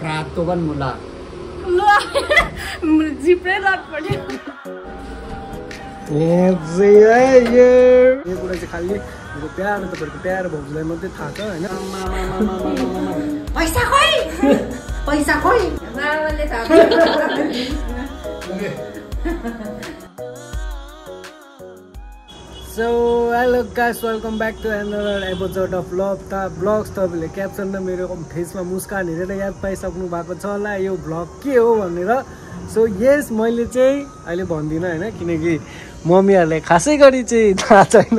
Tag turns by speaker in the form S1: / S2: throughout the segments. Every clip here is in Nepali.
S1: Prato kan mula.
S2: जिब्रै लट पऱ्यो
S3: यो कुरा चाहिँ खालि मेरो प्यारो तपाईँहरूको प्यारो भाउजूलाई मात्रै थाहा छ। होइन
S2: पैसा खोइ पैसा खोइ थाहा
S3: so hello guys welcome back to another episode of vlog त ब्लग्स तपाईँले क्याप्सन र मेरो फेसमा मुस्कान हेरेर याद पाइसक्नु भएको छ होला। यो भ्लग के हो भनेर। सो यस मैले चाहिँ अहिले भन्दिनँ होइन किनकि मम्मीहरूले खासै गरी चाहिँ थाहा छैन।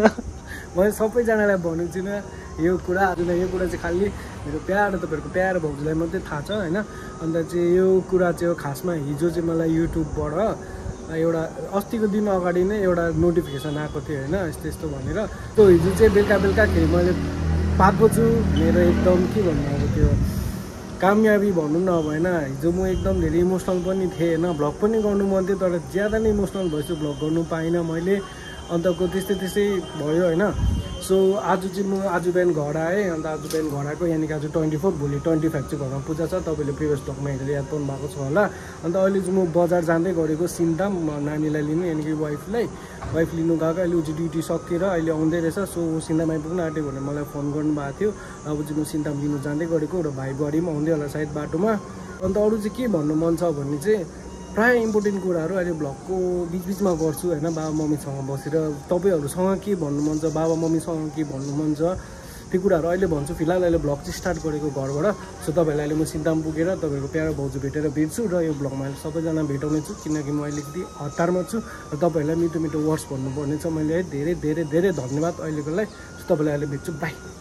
S3: मैले सबैजनालाई भनेको छुइनँ यो कुरा आज यो कुरा चाहिँ खालि मेरो प्यारो तपाईँहरूको प्यारो भाउजूलाई मात्रै थाहा छ होइन। अन्त चाहिँ यो कुरा चाहिँ खासमा हिजो चाहिँ मलाई युट्युबबाट एउटा अस्तिको दिन अगाडि नै एउटा नोटिफिकेसन आएको थियो होइन यस्तो यस्तो भनेर। त्यो हिजो चाहिँ बेलुका बेलुकाखेरि मैले पाएको छु मेरो एकदम के भन्नु अब त्यो कामयाबी भनौँ न अब होइन हिजो म एकदम धेरै इमोसनल पनि थिएँ होइन भ्लग पनि गर्नु मन थियो तर ज्यादा नै इमोसनल भएछु भ्लग गर्नु पाइनँ मैले। अन्तको त्यस्तै त्यस्तै भयो होइन। सो आज चाहिँ म आज बिहान घर आएँ अन्त आज बिहान घर आएको यहाँनिर आज ट्वेन्टी फोर भोलि ट्वेन्टी फाइभ चाहिँ घरमा पूजा छ तपाईँले प्रिभियस ब्लगमा हेरेर याद पाउनु भएको छ होला। अन्त अहिले चाहिँ म बजार जाँदै गरेको सिन्ताम नानीलाई लिनु यानि वाइफलाई। वाइफ लिनु गएको अहिले ऊ ड्युटी सकिएर अहिले आउँदै रहेछ सो ऊ सिन्ताम आइपुग्नु आँट्यो भनेर मलाई फोन गर्नुभएको थियो। अब चाहिँ म सिन्ताम लिनु जाँदै गरेको र भाइ बुहारी पनि आउँदै होला सायद बाटोमा। अन्त अरू चाहिँ के भन्नु मन छ भने चाहिँ प्रायः इम्पोर्टेन्ट कुराहरू अहिले भ्लगको बिचबिचमा गर्छु होइन? बाबा मम्मीसँग बसेर। तपाईँहरूसँग के भन्नु मन छ? बाबा मम्मीसँग के भन्नु मन छ? त्यो कुराहरू अहिले भन्छु। फिलहाल अहिले भ्लग चाहिँ स्टार्ट गरेको घरबाट। सो तपाईँहरूलाई अहिले म सिन्ताम पुगेर तपाईँहरूको प्यारो भाउजू भेटेर भेट्छु र यो भ्लगमा अहिले सबैजना भेटाउने छु किनकि म अलिकति हतारमा छु र तपाईँहरूलाई मिठो मिठो वर्ड्स भन्नुपर्ने छ मैले है धेरै धेरै धेरै धन्यवाद अहिलेको लागि। सो तपाईँलाई अहिले भेट्छु। Bye.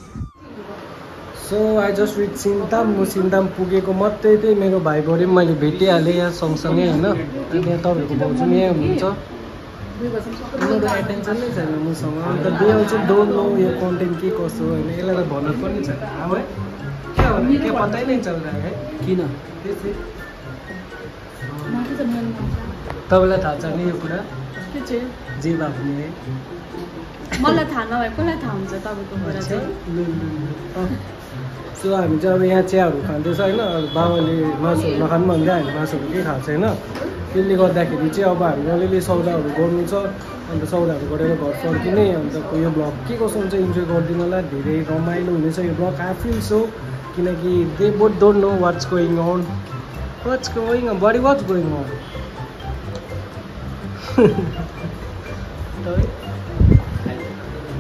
S3: So I just with Sintam म सिन्ताम पुगेको मात्रै त्यही मेरो भाइ पनि मैले भेटिहालेँ यहाँ सँगसँगै होइन? अनि यहाँ तपाईँहरूको भाउजू पनि यहीँ हुनुहुन्छ। उनीहरू एटेन्सन नै छैन मसँग। अन्त दे चाहिँ डोन्ट नो यो कन्टेन्ट के कसो होइन? यसलाई त भन्नु पनि छैन। अब के पत्तै नै चल रहा है? किन? तपाईँलाई थाहा छ नि यो कुरा?
S2: के चाहिँ?
S3: जे भए पनि है।
S2: मलाई थाहा नभए कसलाई थाहा हुन्छ तपाईँको कुरा चाहिँ?
S3: सो हामी चाहिँ अब यहाँ चियाहरू खाँदैछ होइन बाबाले मासुहरू नखानु भन्दै हामी मासुहरू केही खाएको छैन त्यसले गर्दाखेरि चाहिँ अब हामी अलिअलि सौदाहरू गर्नु छ अन्त सौदाहरू गरेर घर फर्किने अन्त यो ब्लग के कसो हुन्छ इन्जोय गरिदिनु होला धेरै रमाइलो हुनेछ यो ब्लग आई फिल सो किनकि they both don't know what's going on what's going buddy what's going on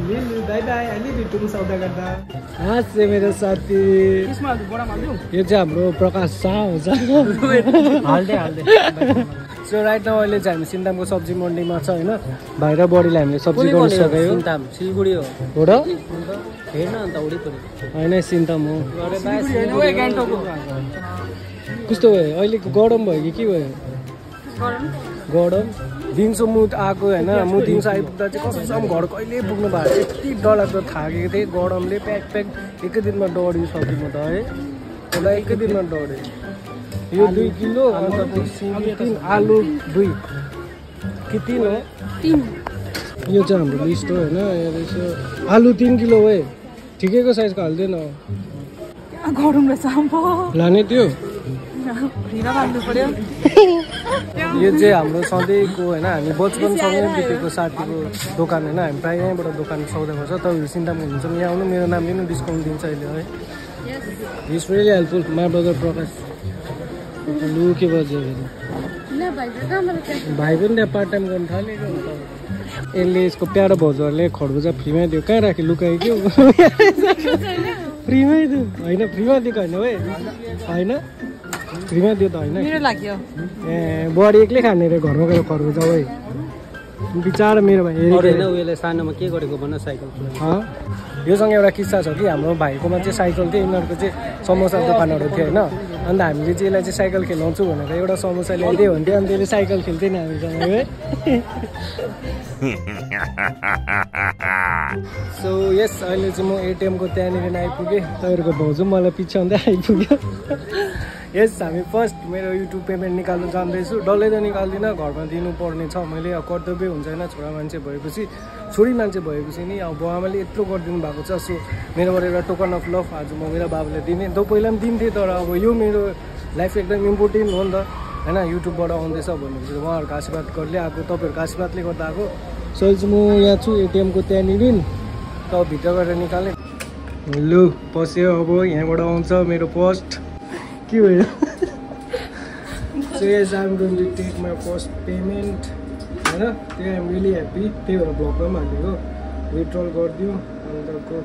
S3: bye bye अहिले भेटौँ सौदा गर्दा हाँ चाहिँ मेरो साथी यो चाहिँ हाम्रो प्रकाश शाह हुन्छ हाल्दै हाल्दै सो राइट न अहिले चाहिँ हामी सिन्तामको सब्जी मन्डीमा छ होइन भाइ र बडीलाई हामीले सब्जी गर्नु सक्यो
S1: सिन्ताम सिलगढी हो
S3: हो र
S1: हेर्न अन्त वरिपरि
S3: होइन सिन्ताम हो कस्तो भयो अहिलेको गरम भयो कि के भयो गरम दिउँसो मुद आएको होइन म दिउँसो आइपुग्दा चाहिँ कसम घर कहिले पुग्नु भएको थियो यति डरलाग्दो थाकेको थिएँ गरमले प्याक प्याक एकै दिनमा डढिसक्यो म त है। एउटा एकै दिनमा डढेँ यो दुई किलो अन्त तिन आलु दुई। कि तिन हो?
S2: तिन।
S3: यो चाहिँ हाम्रो लिस्ट हो होइन यो रहेछ। आलु तिन किलो है ठिकैको साइजको हालिदिएन।
S2: गरौँ रहेछ
S3: लाने त्यो। यो चाहिँ हाम्रो सधैँको होइन हामी बचपनसँगै बितेको साथीको दोकान होइन हामी प्रायः यहीँबाट दोकान सौदा गर्छ। तपाईँहरू चिन्ता हुनुहुन्छ। यहाँ आउनु मेरो नामले पनि डिस्काउन्ट दिन्छ अहिले है। Is really helpful my brother Prakash लु के बज्यो भाइ पनि त्यहाँ पार्ट टाइम गर्नु थालेको यसले यसको प्यारो भाउजूहरूले खरबुजा फ्रीमै दियो। कहाँ राख्यो? लुकायो कि? फ्रीमै दियो। होइन फ्रीमा दिएको होइन है होइन। फ्रीमा दियो त होइन?
S2: मेरो लाग्यो।
S3: ए बुहारी एक्लै खाने रे घरमा गएर खरबुजा है। बिचरा मेरो भाइ
S1: अरू होइन
S3: हेरेको
S1: उयोले सानोमा के गरेको भन साइकल?
S3: योसँग एउटा किस्सा छ कि हाम्रो भाइकोमा चाहिँ साइकल थियो यिनीहरूको चाहिँ समोसा दोकानहरू थियो होइन। अन्त हामीले चाहिँ यसलाई चाहिँ साइकल खेलाउँछु भनेर एउटा समोसा ल्याइदियो भन्थ्यो अनि त्यसले साइकल खेल्थ्यो नि हामीसँग है। सो यस अहिले चाहिँ म एटिएमको त्यहाँनिर आइपुगेँ। तपाईँहरूको भाउजू मलाई पछि आउँदै आइपुग्यो। यस हामी फर्स्ट मेरो युट्युब पेमेन्ट निकाल्नु जाँदैछु। डल्लै त निकाल्दिनँ घरमा दिनुपर्ने छ। मैले अब कर्तव्य हुन्छ होइन छोरा मान्छे भएपछि। छोरी मान्छे भएपछि नि अब बाबाआमाले यत्रो गरिदिनु भएको छ। सो मेरोबाट एउटा टोकन अफ लभ आज म मेरो बाबालाई दिने। त पहिला पनि दिन्थेँ तर अब यो मेरो लाइफ एकदम इम्पोर्टेन्ट हो नि त। होइन युट्युबबाट आउँदैछ भनेपछि उहाँहरूको आशीर्वाद गर्दै आएको तपाईँहरूको आशीर्वादले गर्दा आएको। सो म यहाँ छु एटिएमको त्यहाँनिर। तब भित्र गएर निकालेँ। लु पस्यो अब यहाँबाट आउँछ मेरो पोस्ट के भयो so yes I'm going to take my first payment होइन त्यही आइम रियली ह्याप्पी त्यही भएर ब्लगमा पनि हालेको विथड्रल गरिदिउँ अन्तको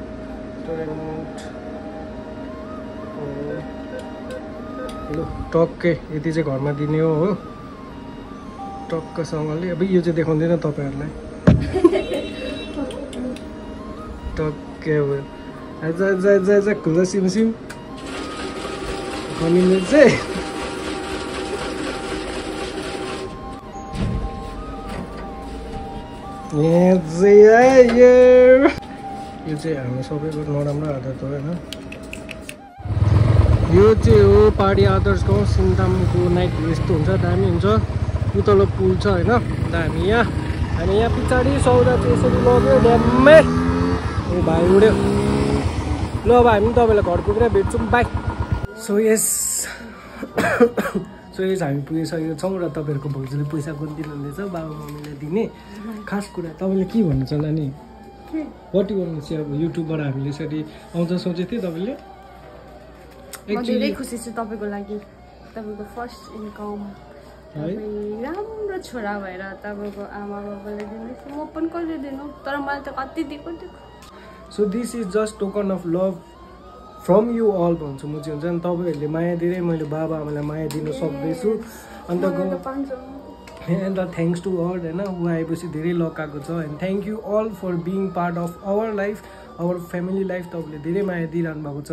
S3: टोटल एमाउन्ट लु टक्कै यति चाहिँ घरमा दिने हो हो। टक्कसँगले अब यो चाहिँ देखाउँदैन तपाईँहरूलाई टक्कै अब आज खुल्ला सिमसिम खनिले चाहिँ यहाँ चाहिँ यो चाहिँ हाम्रो सबैको नराम्रो आदत हो होइन यो चाहिँ हो पहाडी आदर्श गाउँ सिन्तामको नाइट यस्तो हुन्छ दामी हुन्छ उतलो पुल छ होइन हामी यहाँ हामी यहाँ पछाडि सौदा चाहिँ लग्यो ड्याम्मै भाइ उड्यो ल अब हामी तपाईँलाई घर पुगेर भेट्छौँ bye so yes so yes हामी पुगिसकेको छौँ र तपाईँहरूको भाउजूले पैसा कति दिनुहुँदैछ बाबा मम्मीलाई दिने खास कुरा तपाईँले के भन्नु छ नानी कति गर्नु चाहिँ अब युट्युबबाट हामीले यसरी आउँछ सोचेको थिएँ तपाईँले
S2: म धेरै खुसी छु तपाईँको लागि तपाईँको फर्स्ट इन्कम राम्रो छोरा भएर तपाईँको आमा बाबाले दिँदैछ म पनि कहिले दिनु तर मैले त कति दिएको दिएको
S3: so this is just token of love from you all भन्छु। म चाहिँ हुन्छ नि तपाईँहरूले माया धेरै मैले बाबा आमालाई माया दिन सक्दैछु। अन्त
S2: सौ
S3: अन्त थ्याङ्क्स टु हर होइन ऊ आएपछि धेरै लक आएको छ। And thank you all for being part of our life our family life तपाईँले धेरै माया दिइरहनु भएको छ।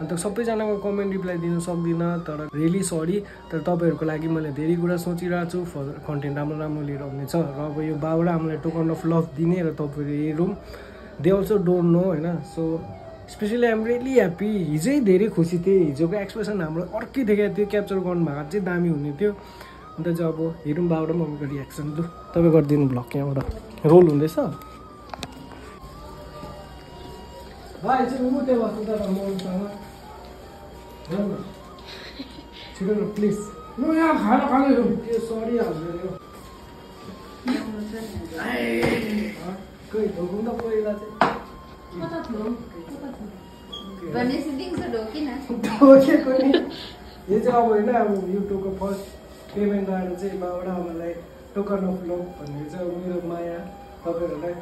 S3: अन्त सबैजनाको कमेन्ट रिप्लाई दिन सक्दिनँ तर रियली सरी तर तपाईँहरूको लागि मैले धेरै कुरा सोचिरहेको छु। फर्दर कन्टेन्ट राम्रो राम्रो लिएर आउनेछ र अब यो बाबा र आमालाई टोकन अफ लभ दिने र तपाईँहरू हेरौँ। दे अल्सो डोन्ट नो होइन so especially I'm really happy हिजै धेरै खुसी थिएँ। हिजोको एक्सप्रेसन हाम्रो अर्कै देखाएको थियो। क्याप्चर गर्नु भएको चाहिँ दामी हुने थियो। अन्त चाहिँ अब हेरौँ बाबा र मम्मीको रियाक्सन लु तपाईँ गरिदिनु भ्लग यहाँबाट। रोल हुँदैछ? भाइ छिटो न प्लिज लु यहाँ खाना खाँदै त्यो सरी हाल्दैन खोइ ढोकौँ त पहिला चाहिँ। ढोकेको नि यो चाहिँ अब होइन अब युट्युबको फर्स्ट पेमेन्ट आएर चाहिँ बाबाबाट आमालाई टोकन अफ लभ भन्ने चाहिँ अब मेरो माया तपाईँहरूलाई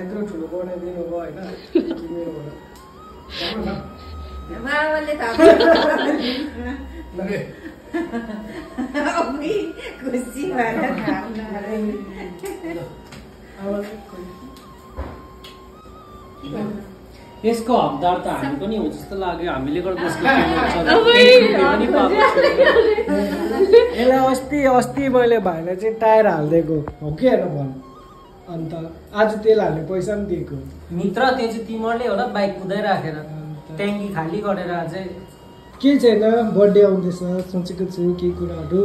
S3: यत्रो ठुलो बनाइदिनु भयो होइन
S4: खुसी भएर।
S1: यसको हकदार त हामी पनि हो जस्तो लाग्यो। हामीले गर्दा।
S3: यसलाई अस्ति अस्ति मैले भाइलाई चाहिँ टायर हालिदिएको। हो कि हेर भन। अन्त आज तेल हाल्ने पैसा पनि दिएको।
S1: मित्र त्यो चाहिँ तिमीहरूले होला बाइक कुदाइराखेर ट्याङ्की खाली गरेर अझै
S3: के छैन बर्थडे आउँदैछ सोचेको छु के कुराहरू।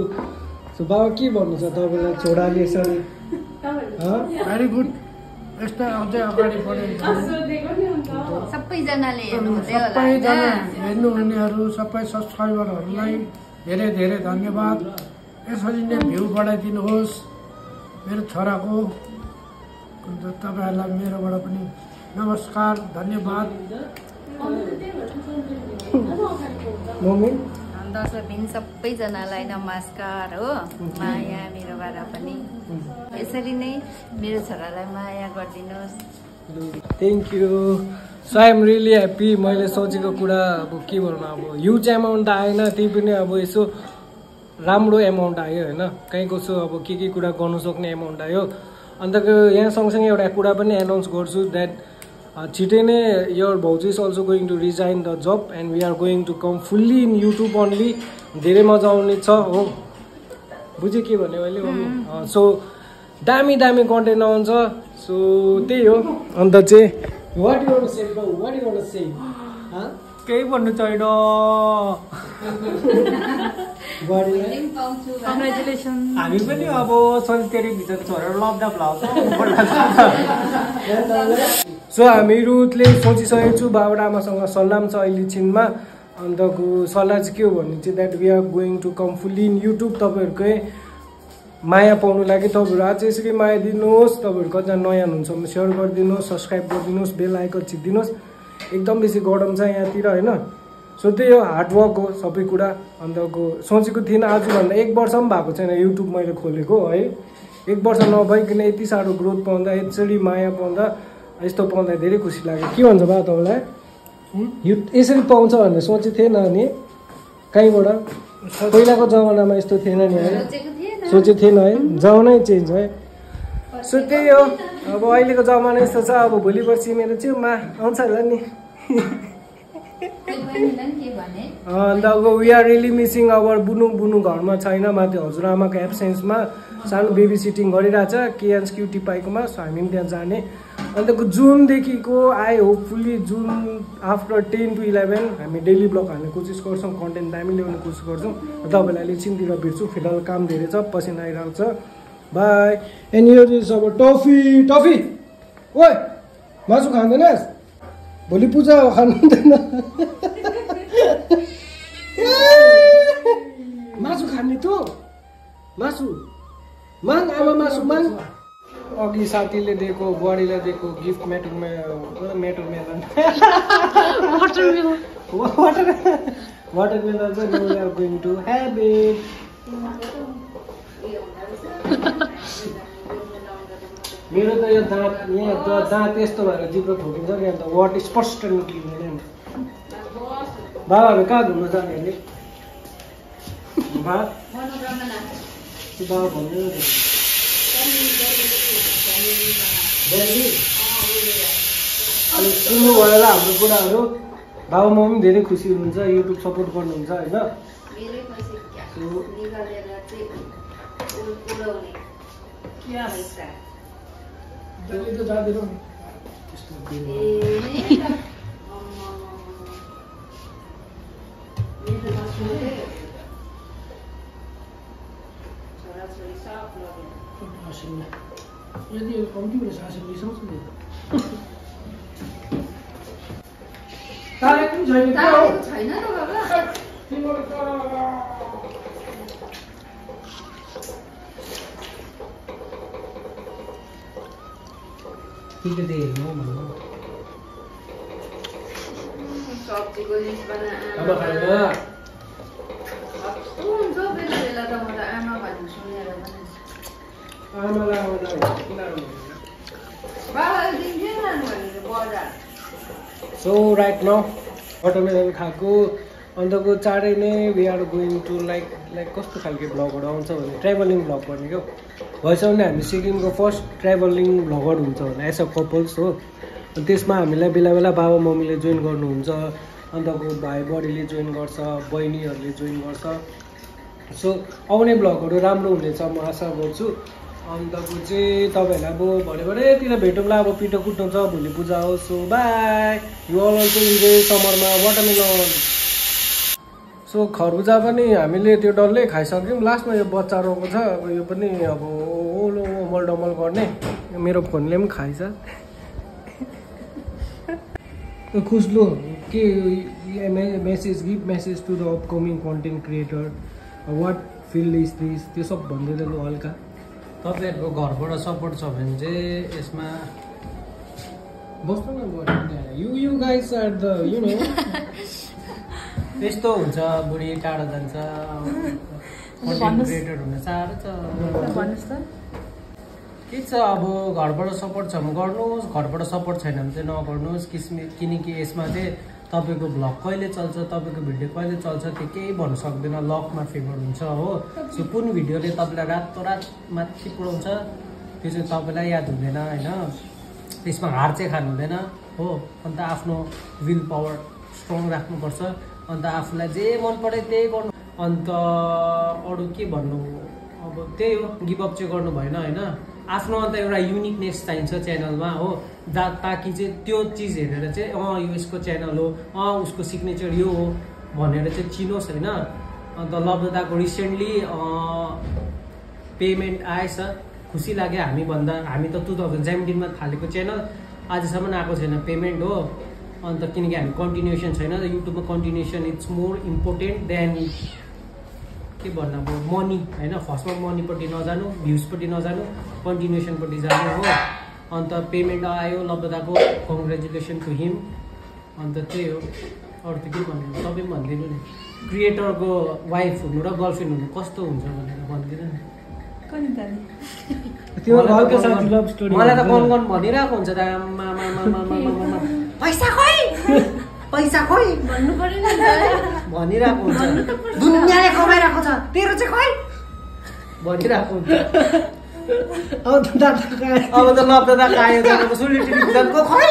S3: सो बाबा के भन्नु छ तपाईँलाई? छोराले यसरी हँ?
S5: भेरी गुड यस्तै अझै अगाडि बढेको
S4: सबैजनाले
S5: सबैजना? हेर्नुहुनेहरू सबै सब्सक्राइबरहरूलाई धेरै धेरै धन्यवाद। यसरी नै भ्यू बढाइदिनुहोस् मेरो छोराको। अन्त तपाईँहरूलाई मेरोबाट पनि नमस्कार धन्यवाद।
S3: मम्मी?
S4: दसैँ सबैजनालाई नमस्कार हो माया मेरोबाट पनि। यसरी नै मेरो छोरालाई माया गरिदिनुहोस्।
S3: Thank you so I'm really happy मैले सोचेको कुरा अब के भन्नु अब ह्युज एमाउन्ट आएन त्यही पनि अब यसो राम्रो एमाउन्ट आयो होइन? कहीँ कसो अब के के कुरा गर्नु सक्ने एमाउन्ट आयो। अन्त यहाँ सँगसँगै एउटा कुरा पनि एनाउन्स गर्छु द्याट छिटै नै यर भाउजू is also going to resign the job and we are going to come fully in YouTube only धेरै मजा आउने छ हो। बुझ्यो के भन्यो मैले मम्मी सो दामी दामी कन्टेन्ट आउँछ। सो त्यही हो। अन्त चाहिँ what you say what you say
S1: केही भन्नु छैन। हामी पनि अब सल्तेरी भित्र छोडेर लब्दा भ्लाउँछ
S3: सो हामीहरूले सोचिसकेको छु बाबा आमासँग सल्लाह छ अहिले छिनमा अन्तको सल्लाह चाहिँ के हो भने चाहिँ that we are going to come fully in YouTube तपाईँहरूकै माया पाउनु लागि तपाईँहरू आज यसरी माया दिनुहोस् तपाईँहरू कतिजना नयाँ हुनुहुन्छ भने सेयर गरिदिनुहोस् सब्सक्राइब गरिदिनुहोस् बेल आइकन छिटिदिनुहोस् एकदम बेसी गरम छ यहाँतिर होइन? सो त्यही हो हार्डवर्क हो सबै कुरा। अन्तको सोचेको थिइनँ आजभन्दा एक वर्ष पनि भएको छैन युट्युब मैले खोलेको है? एक वर्ष नभइकन यति साह्रो ग्रोथ पाउँदा यसरी माया पाउँदा यस्तो पाउँदा धेरै खुसी लाग्यो। के भन्छ बा तपाईँलाई यो यसरी पाउँछ भनेर सोचेको थिएन नि कहीँबाट? पहिलाको जमानामा यस्तो थिएन नि है। सोचेको थिएन। है। जमानै चेन्ज है सो त्यही हो। अब अहिलेको जमाना यस्तो छ। अब भोलि पर्सि मेरो छेउमा आउँछ होला नि। अन्त अब we are really missing our Bunu Bunu घरमा छैन माथि हजुरआमाको एब्सेन्समा सानो बेबी सिटिङ गरिरहेछ केएन्स क्युटी पाइकोमा। सो हामी पनि त्यहाँ जाने। अन्त जुनदेखिको आयो hopefully June after ten to eleven हामी डेली ब्लग हाल्ने कोसिस गर्छौँ कन्टेन्ट दामी ल्याउने कोसिस गर्छौँ। तपाईँलाई एकछिनतिर भेट्छु फिलहाल काम धेरै छ पसिना आइरहेको छ। बाई एन्ड इज अब टफी टफी ओए मासु खाँदैनस् भोलि पूजा खानु हुँदैन। मासु खाने तँ मासु। माग आमा मासु माग अघि साथीले दिएको बुहारीलाई दिएको gift matter matter melon water water melon चाहिँ we are going to eat मेरो त यो दाँत यहाँ द- दाँत यस्तो भएर जिब्रो ठोकिन्छ नि अन्त वाट स्पष्ट निक्लिँदैन नि बाबाहरू कहाँ घुम्नु त्यो बाबा? भन्नु अनि सुन्नु भएर हाम्रो कुराहरू बाबा मम्मी पनि धेरै खुसी हुनुहुन्छ युट्युब सपोर्ट गर्नुहुन्छ होइन? दिल्ली त यदि यो कम्ती हुनेछ आसिम रिसाउँछ नि तारेको पनि छैन
S1: के के हेर्नु भन्नु
S4: सब्जीको लिस्ट
S3: अब खाएर
S4: बना हुन्छ बेला बेला त म त आमा भन्नु सुनेर
S3: आमालाई आउँदा सो राइट न वाटरमेलन खाएको अन्तको चाँडै नै we are going to like like कस्तो खालको भ्लगहरू आउँछ भने ट्राभलिङ भ्लग गर्ने क्या भएछ भने हामी सिक्किमको फर्स्ट ट्राभलिङ भ्लगर हुन्छ भने एज अ कपल्स हो। त्यसमा हामीलाई बेला बेला बाबा मम्मीले जोइन गर्नुहुन्छ अन्तको भाइ बडीले जोइन गर्छ बहिनीहरूले जोइन गर्छ। सो आउने ब्लगहरू राम्रो हुनेछ म आशा गर्छु। अन्तको चाहिँ तपाईँहरूलाई अब भरे भरेतिर भेटौँला अब पिठो कुट्नु छ भोलि पूजा हो so bye. You all also enjoy समरमा वाटरमेलन सो खरबुजा पनि हामीले त्यो डल्लै खाइसक्यौँ। लास्टमा यो बच्चा रोएको छ अब यो पनि अब ओलो ओमल डमल गर्ने मेरो फोनले पनि खाइछ खुसलो के message give message to the upcoming content creator what field is this त्यो सब भनिदिँदैन लु हल्का।
S1: तपाईँहरूको घरबाट सपोर्ट छ भने चाहिँ यसमा
S3: बस्नु न बढी you you guys are the you know
S1: यस्तो हुन्छ बुढी टाढो जान्छ। कन्टेन्ट क्रिएटर हुन साह्रो छ।
S2: भन्नुहोस् त।
S1: के छ अब घरबाट सपोर्ट छ भने गर्नुहोस्। घरबाट सपोर्ट छैन भने चाहिँ नगर्नुहोस्। किसमि किनकि यसमा चाहिँ तपाईँको भ्लग कहिले चल्छ तपाईँको भिडियो कहिले चल्छ त्यो केही भन्नु सक्दैन लकमा फेभर हुन्छ हो। सो कुन भिडियोले तपाईँलाई रातोरात माथि पुऱ्याउँछ त्यो चाहिँ तपाईँलाई याद हुँदैन होइन। त्यसमा हार चाहिँ खानु हुँदैन हो। अन्त आफ्नो विल पावर स्ट्रङ राख्नुपर्छ अन्त आफूलाई जे मन पऱ्यो त्यही गर्नु। अन्त अरू के भन्नु? अब त्यही हो गिभअप चाहिँ गर्नु भएन होइन। आफ्नो अन्त एउटा युनिकनेस चाहिन्छ च्यानलमा हो। दा ताकि चाहिँ त्यो चिज हेरेर चाहिँ अँ यो यसको च्यानल हो अँ उसको सिग्नेचर यो हो भनेर चाहिँ चिनोस् होइन। अन्त लभदाको रिसेन्टली पेमेन्ट आएछ। खुसी लाग्यो हामीभन्दा। हामी त टु थाउजन्ड सेभेन्टिनमा थालेको च्यानल आजसम्म आएको छैन पेमेन्ट हो। अन्त किनकि हामी कन्टिन्युसन छैन युट्युबमा continuation it's more important than के भन्नु अब मनी होइन? फर्स्टमा मनीपट्टि नजानु भ्युजपट्टि नजानु कन्टिन्युसनपट्टि जानु हो। अन्त पेमेन्ट आयो लबदाको कङ्ग्रेचुलेसन टु हिम अन्त त्यही हो। अरू त के भन्नु? तपाईँ पनि भनिदिनु नि। क्रिएटरको वाइफ हुनु र गर्लफ्रेन्ड हुनु कस्तो हुन्छ भनेर भनिदिनु नि।
S3: त्यो
S1: मलाई त कन-
S3: साथी लभ स्टोरी
S1: मलाई त कन भनिरहेको हुन्छ त। आम्मा। पैसा खोइ! पैसा खोइ।
S2: भन्नु पऱ्यो नि
S1: भनिरहेको हुन्छ। दुनियाँले कमाइरहेको छ। तेरो चाहिँ खोइ। भनिरहेको हुन्छ।
S3: अब त दादा
S1: अब त तपाईँको सुलिटी भिजनको खोइ?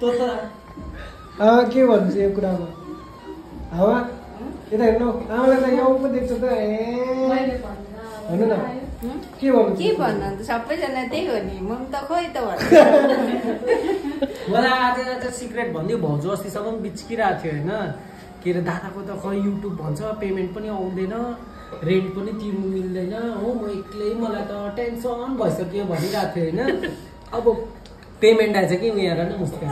S3: तँ त आमा के भन्छु यो कुरामा? आमा यता हेर्नु। आमालाई त यो पो देख्छ त। ए। भन्नु न। के भन्नु
S4: के भन्नु अन्त सबैजना त्यही हो नि म पनि त खोइ त भन्नु
S1: मलाई आज आज सिक्रेट भनिदियो भाउजू अस्तिसम्म बिच्किरहेको थियो होइन के अरे दादाको त खै युट्युब भन्छ पेमेन्ट पनि आउँदैन रेन्ट पनि तिर्नु मिल्दैन हो म एक्लै मलाई त टेन्सन भइसक्यो भनिरहेको थियो होइन अब पेमेन्ट आएछ कि उयो हेर न मुस्कान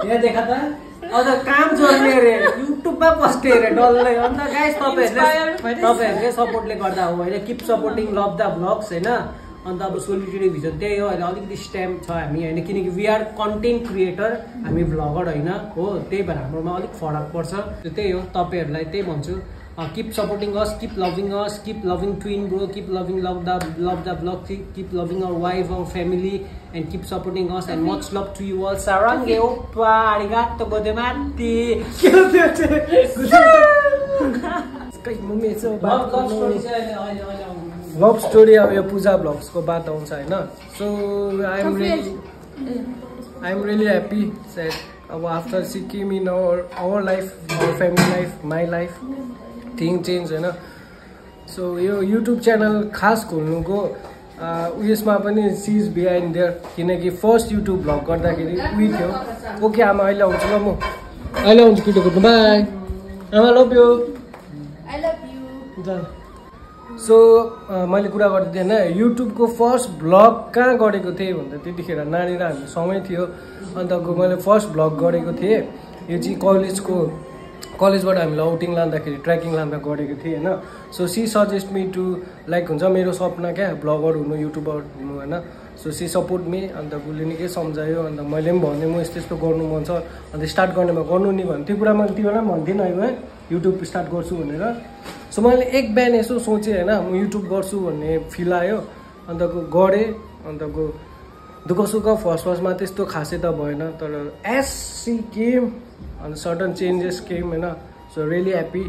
S1: यहाँ देखा त अझ काम जोड्ने अरे युट्युबमा पस्ने अरे डल्लै अन्त गाइस तपाईँहरूले तपाईँहरूकै सपोर्टले गर्दा हो होइन keep supporting love the blogs होइन अन्त अब सोलिटरी भिजन त्यही हो अहिले अलिकति स्ट्याम्प छ हामी होइन किनकि वी आर कन्टेन्ट क्रिएटर हामी भ्लगर होइन हो त्यही भएर हाम्रोमा अलिक फरक पर्छ त्यो त्यही हो तपाईँहरूलाई त्यही भन्छु keep supporting us keep loving us keep loving twin bro keep loving love the love the blog keep loving our wife our family and keep supporting us and much love to you all साराङ्गे ओप्पा arigato गोदेमाती
S3: के हो त्यो चाहिँ खै मम्मी यसो बात
S1: लभ। स्टोरी
S3: अब यो पूजा ब्लग्सको बात आउँछ होइन so I am really I am really happy set अब after she came in our our life our family life my life thing change होइन? सो यो युट्युब च्यानल खास खोल्नुको उयसमा पनि सिज बिहाइन्ड देयर किनकि फर्स्ट युट्युब भ्लग गर्दाखेरि उयो थियो। ओके आमा अहिले आउँछु ल म। अहिले आउँछु केटो कुद्नु बाई आमा लभ यु सो मैले कुरा गर्दै थिएँ होइन? युट्युबको फर्स्ट भ्लग कहाँ गरेको थिएँ भन्दा त्यतिखेर नानी र हामी सँगै थियो। अन्त मैले फर्स्ट भ्लग गरेको थिएँ। यो चाहिँ कलेजको कलेजबाट हामीलाई आउटिङ लाँदाखेरि ट्रेकिङ लाँदा गरेको थिएँ होइन? So she suggest me to like हुन्छ मेरो सपना क्या ब्लगर हुनु युट्युबर हुनु होइन? सो सी सपोर्ट मी अन्त उसले निकै सम्झायो अन्त मैले पनि भनेँ म यस्तो यस्तो गर्नु मन छ। अन्त स्टार्ट गर्नेमा गर्नु नि भने त्यो कुरा मैले त्यो बेला पनि भन्थिनँ है? युट्युब स्टार्ट गर्छु भनेर। सो मैले एक बिहान यसो सोचेँ होइन? म युट्युब गर्छु भन्ने फिल आयो। अन्त गरेँ। अन्त दुःख सुख फर्स्ट फर्स्टमा त्यस्तो खासै त भएन तर एस सी केम अन्त सर्टन चेन्जेस केम होइन सो रियली ह्याप्पी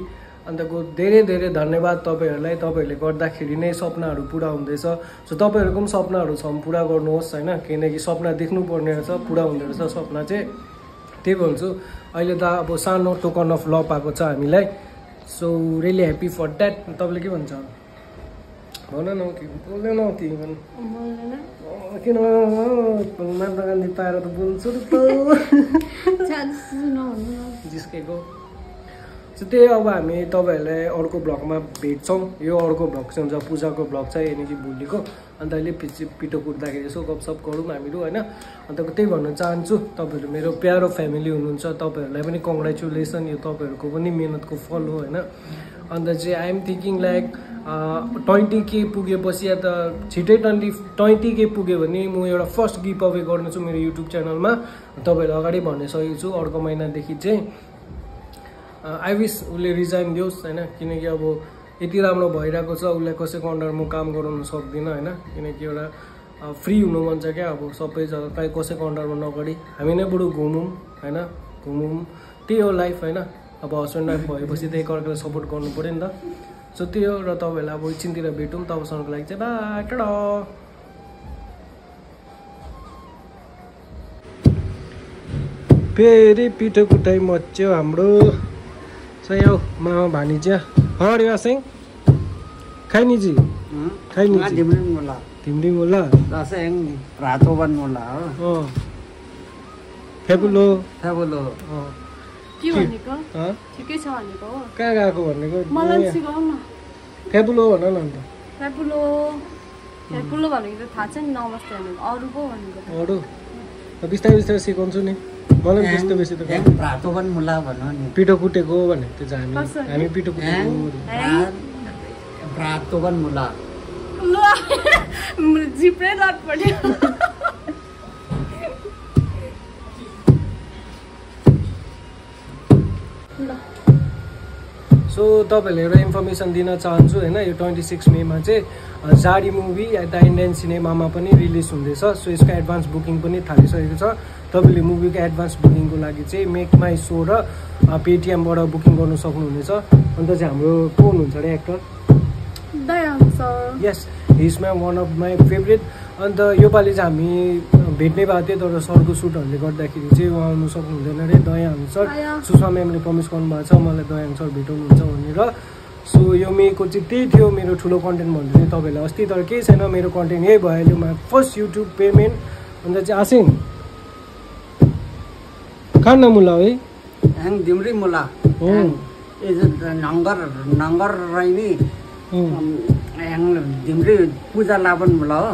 S3: अन्त धेरै धेरै धन्यवाद तपाईँहरूलाई तपाईँहरूले गर्दाखेरि नै सपनाहरू पुरा हुँदैछ। सो तपाईँहरूको पनि सपनाहरू छ पुरा गर्नुहोस् होइन? किनकि सपना देख्नुपर्ने रहेछ पुरा हुँदो रहेछ सपना चाहिँ। त्यही भन्छु। अहिले त अब सानो टोकन अफ ल पाएको छ हामीलाई। So really happy for that तपाईँले के भन्छ? के महात्मा गान्धी त बोल्छु त्यही अब हामी तपाईँहरूलाई अर्को ब्लगमा भेट्छौँ यो अर्को ब्लग चाहिँ हुन्छ पूजाको ब्लग चाहिँ यहाँनिर भोलिको अन्त अहिले पछि पिटो कुट्दाखेरि यसो गफसप गरौँ हामीहरू होइन अन्त त्यही भन्न चाहन्छु तपाईँहरू मेरो प्यारो फ्यामिली हुनुहुन्छ तपाईँहरूलाई पनि कङ्ग्रेचुलेसन यो तपाईँहरूको पनि मिहिनेतको फल हो होइन अन्त चाहिँ आइएम थिङ्किङ लाइक ट्वेन्टी के पुगेपछि या त छिटै ट्वेन्टी ट्वेन्टी के पुग्यो भने म एउटा फर्स्ट गिभ अवे गर्नेछु मेरो युट्युब च्यानलमा। तपाईँहरूलाई अगाडि भनिसकेको छु अर्को महिनादेखि चाहिँ। आई विस उसले रिजाइन दियोस् होइन? किनकि अब यति राम्रो भइरहेको छ उसलाई कसैको अन्डर म काम गराउनु सक्दिनँ होइन? किनकि एउटा फ्री हुनु मन छ क्या अब सबै जग्गा कहीँ कसैको अन्डरमा नगरी। हामी नै बरु घुमौँ होइन? घुमौँ। त्यही हो लाइफ होइन? अब हस्बेन्ड वाइफ भएपछि त एकअर्कालाई सपोर्ट गर्नु पऱ्यो नि त। सो त्यही हो र तपाईँहरूलाई अब एकछिनतिर भेटौँ तबसम्मको लागि चाहिँ। बाई टाडा। फेरि पिठो कुटाइ मच्यो हाम्रो। सही हो मामा भानिज्या। हरिया सिंह खैनिजी खैनिजी
S5: ढिम्रिङ मुला
S3: तिम्री मोला
S5: हो।
S4: फेबुलो।
S6: फेबुलो।
S2: के? भनेको? ठिकै छ भनेको हो।
S4: कहाँ गएको भनेको?
S2: मलाई। सिकाउ न।
S4: भन न अन्त
S2: फ्यापुलो फ्यापुलो भनेको त थाहा छ नि नमस्ते भनेको। अरू पो भनेको त।
S4: अरू? बिस्तारै बिस्तारै सिकाउँछु नि। मलाई पनि त्यस्तो बेसी त
S6: पनि मुला नि।
S4: पिठो कुटेको भने त्यो चाहिँ हामी? हामी पिठो कुटेको
S6: पनि मुला।
S2: जिप्रै रट पऱ्यो
S3: सो तपाईँहरूले एउटा इन्फर्मेसन दिन चाहन्छु होइन? यो ट्वेन्टी सिक्स मेमा चाहिँ जाडी मुभी द इन्डियन सिनेमामा पनि रिलिज हुँदैछ। सो यसको एडभान्स बुकिङ पनि थालिसकेको छ। तपाईँले मुभीको एडभान्स बुकिङको लागि चाहिँ मेक माई सो र पेटिएमबाट बुकिङ गर्नु सक्नुहुनेछ। अन्त चाहिँ हाम्रो को हुनुहुन्छ अरे actor yes he's my one of my favourite अन्त योपालि चाहिँ हामी भेट्ने भएको थियो तर सरको सुटहरूले गर्दाखेरि चाहिँ उहाँ आउनु सक्नुहुँदैन अरे दयाङ सर। सुषमा म्यामले प्रमिस गर्नुभएको छ मलाई दयाङ सर भेटाउनुहुन्छ भनेर। सो यो मेको चाहिँ त्यही थियो मेरो ठुलो कन्टेन्ट भन्नु चाहिँ तपाईँलाई अस्ति तर केही छैन मेरो कन्टेन्ट यही भइहाल्यो। मा फर्स्ट युट्युब पेमेन्ट अन्त चाहिँ आसिन। खान मुला है?
S6: ह्याङ दिम्री मुला। नङ्गर नङ्गर रैनी।
S4: उम्,
S6: ह्याङ दिम्री पूजा लाबन मुला हो।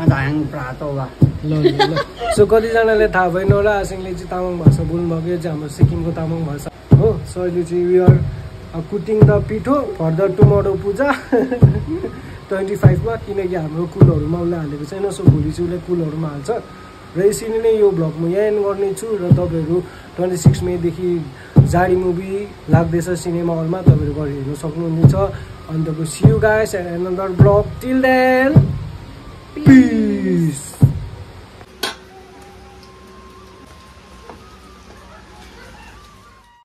S6: अन्त ह्याङ प्रातो वा
S3: ल ल सो कतिजनाले थाहा भएन होला आसिङले चाहिँ तामाङ भाषा बोल्नुभएको यो चाहिँ हाम्रो सिक्किमको तामाङ भाषा। हो सरले चाहिँ वी आर कुटिङ द पिठो for the tomorrow puja. Twenty फाइभमा किनकि हाम्रो कुलहरूमा उसले हालेको छैन सो भोलि चाहिँ उसले कुलहरूमा हाल्छ। र यसरी नै यो भ्लग म यहाँ एन्ड गर्नेछु र तपाईँहरू ट्वेन्टी सिक्स मेदेखि जाडी मुभी लाग्दैछ सिनेमा हलमा तपाईँहरू गएर हेर्नु सक्नुहुनेछ। अन्तको see you guys and another blog till then peace